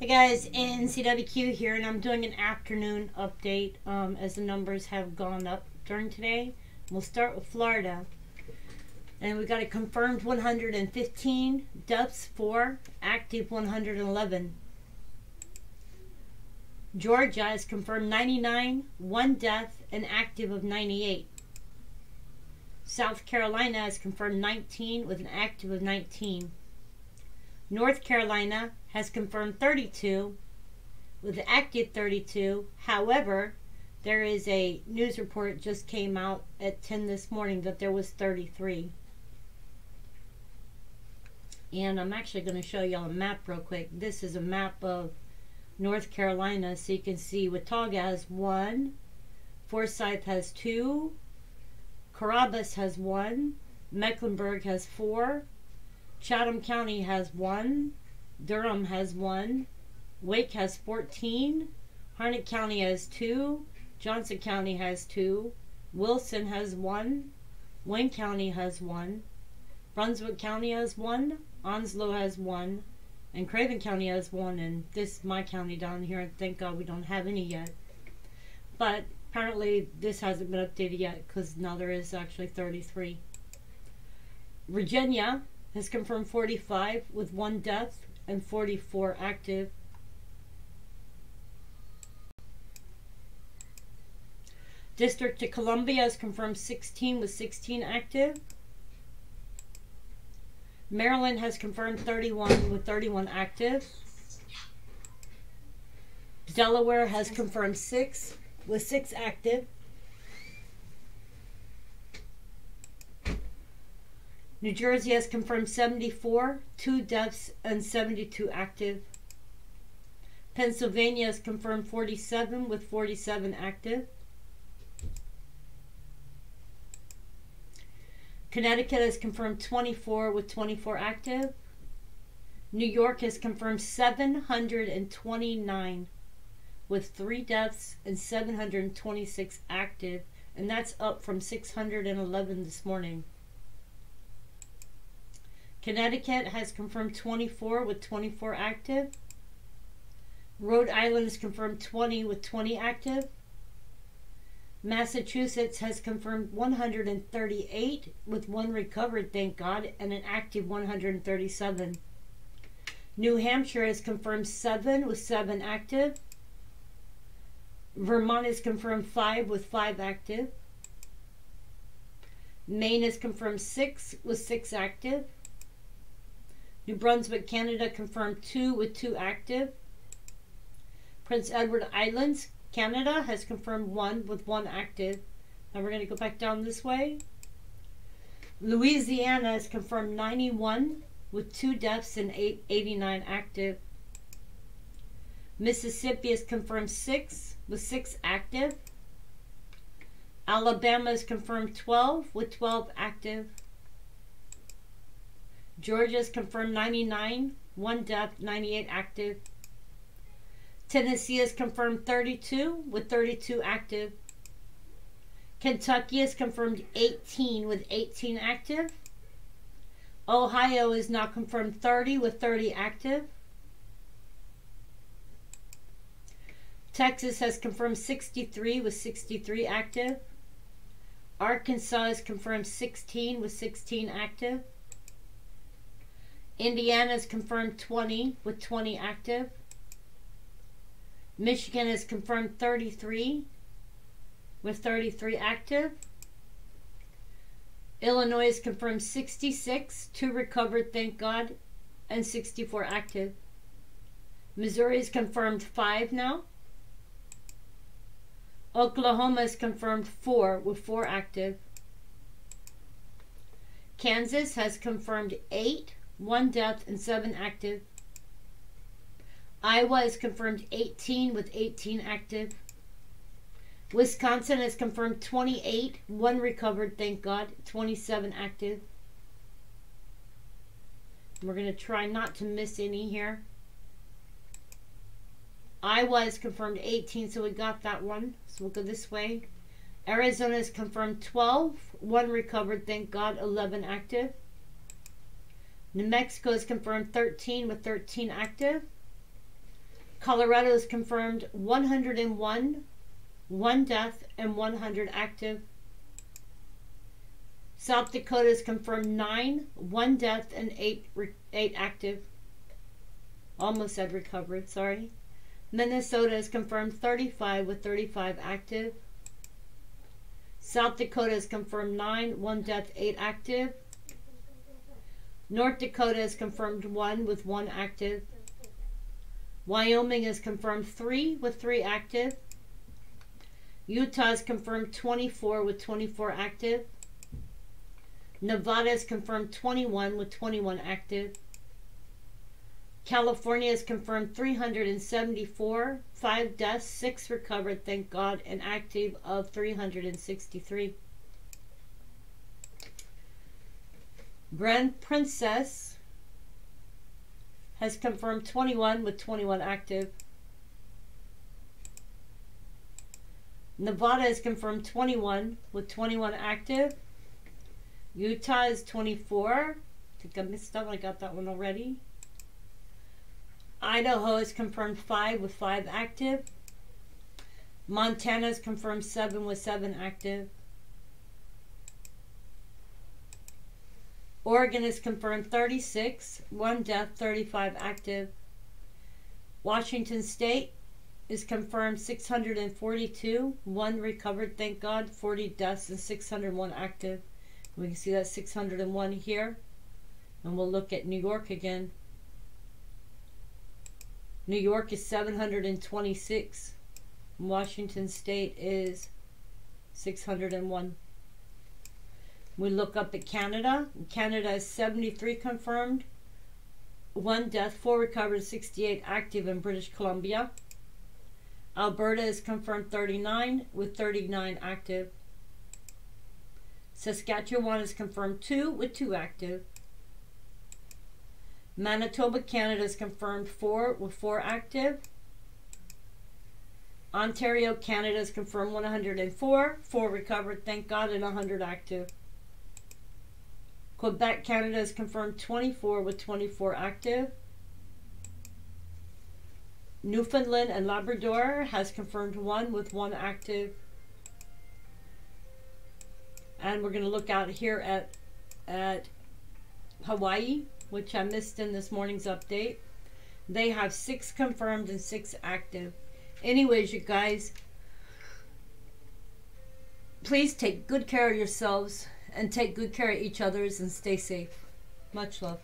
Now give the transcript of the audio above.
Hey guys, NCWQ here, and I'm doing an afternoon update um, as the numbers have gone up during today. We'll start with Florida. And we got a confirmed 115 deaths, 4 active 111. Georgia has confirmed 99, 1 death, and active of 98. South Carolina has confirmed 19 with an active of 19. North Carolina has confirmed 32 with active 32. However, there is a news report just came out at 10 this morning that there was 33. And I'm actually going to show y'all a map real quick. This is a map of North Carolina so you can see Watauga has one, Forsyth has two, Cabarrus has one, Mecklenburg has four, Chatham County has one, Durham has one, Wake has 14, Harnett County has two, Johnston County has two, Wilson has one, Wayne County has one, Brunswick County has one, Onslow has one, and Craven County has one, and this my county down here, and thank God we don't have any yet. But apparently this hasn't been updated yet because now there is actually 33. Virginia has confirmed 45 with one death and 44 active. District of Columbia has confirmed 16 with 16 active. Maryland has confirmed 31 with 31 active. Delaware has confirmed 6 with 6 active. New Jersey has confirmed 74, 2 deaths, and 72 active. Pennsylvania has confirmed 47 with 47 active. Connecticut has confirmed 24 with 24 active. New York has confirmed 729 with 3 deaths and 726 active, and that's up from 611 this morning. Connecticut has confirmed 24 with 24 active. Rhode Island has confirmed 20 with 20 active. Massachusetts has confirmed 138 with one recovered, thank God, and an active 137. New Hampshire has confirmed 7 with 7 active. Vermont has confirmed 5 with 5 active. Maine has confirmed 6 with 6 active. New Brunswick, Canada confirmed 2 with 2 active. Prince Edward Islands, Canada has confirmed 1 with 1 active. Now we're going to go back down this way. Louisiana has confirmed 91 with 2 deaths and 89 active. Mississippi has confirmed 6 with 6 active. Alabama has confirmed 12 with 12 active. Georgia's confirmed 99, one death, 98 active. Tennessee has confirmed 32 with 32 active. Kentucky has confirmed 18 with 18 active. Ohio is now confirmed 30 with 30 active. Texas has confirmed 63 with 63 active. Arkansas has confirmed 16 with 16 active. Indiana has confirmed 20 with 20 active. Michigan has confirmed 33 with 33 active. Illinois has confirmed 66, 2 recovered, thank God, and 64 active. Missouri has confirmed 5 now. Oklahoma has confirmed 4 with 4 active. Kansas has confirmed 8 one death, and seven active. Iowa is confirmed 18 with 18 active. Wisconsin has confirmed 28, one recovered, thank God, 27 active. We're going to try not to miss any here. Iowa is confirmed 18, so we got that one. So we'll go this way. Arizona is confirmed 12, one recovered, thank God, 11 active. New Mexico has confirmed 13 with 13 active. Colorado is confirmed 101, one death, and 100 active. South Dakota is confirmed 9, one death, and 8, 8 active. Almost said recovered, sorry. Minnesota is confirmed 35 with 35 active. South Dakota is confirmed 9, 1 death, 8 active. North Dakota has confirmed 1 with 1 active. Wyoming has confirmed 3 with 3 active. Utah has confirmed 24 with 24 active. Nevada has confirmed 21 with 21 active. California has confirmed 374, 5 deaths, 6 recovered, thank God, and active of 363. Grand Princess has confirmed 21 with 21 active. Nevada is confirmed 21 with 21 active. Utah is 24. I think I missed out. I got that one already. Idaho is confirmed 5 with 5 active. Montana is confirmed 7 with 7 active. Oregon is confirmed 36, 1 death, 35 active. Washington State is confirmed 642, 1 recovered, thank God, 40 deaths, and 601 active. We can see that 601 here. And we'll look at New York again. New York is 726. Washington State is 601. We look up at Canada. Canada is 73 confirmed, one death, four recovered, 68 active in British Columbia. Alberta is confirmed 39 with 39 active. Saskatchewan is confirmed 2 with 2 active. Manitoba, Canada is confirmed 4 with 4 active. Ontario, Canada is confirmed 104, 4 recovered, thank God, and 100 active. Quebec, Canada has confirmed 24 with 24 active. Newfoundland and Labrador has confirmed 1 with 1 active. And we're going to look out here at, at Hawaii, which I missed in this morning's update. They have 6 confirmed and 6 active. Anyways, you guys, please take good care of yourselves and take good care of each others and stay safe. Much love.